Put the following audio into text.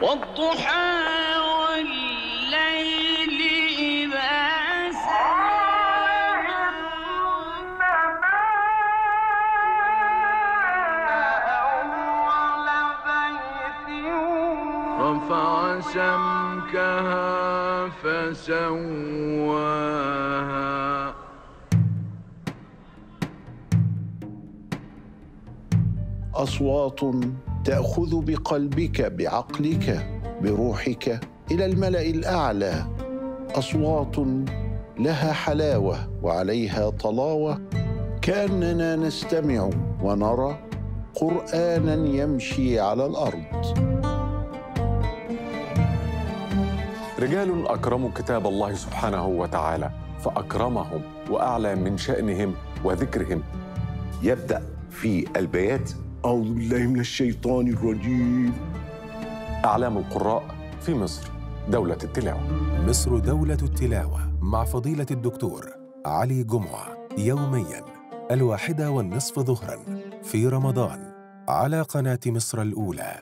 والضحى والليل إذا سجى رفع سمكها فسواها. أصوات تأخذ بقلبك بعقلك بروحك إلى الملأ الأعلى. أصوات لها حلاوة وعليها طلاوة. كأننا نستمع ونرى قرانا يمشي على الأرض. رجال أكرموا كتاب الله سبحانه وتعالى فأكرمهم وأعلى من شأنهم وذكرهم. يبدأ في البيات أعوذ بالله من الشيطان الرجيم. أعلام القراء في مصر دولة التلاوة. مصر دولة التلاوة مع فضيلة الدكتور علي جمعة يوميا الواحدة والنصف ظهرا في رمضان على قناة مصر الأولى.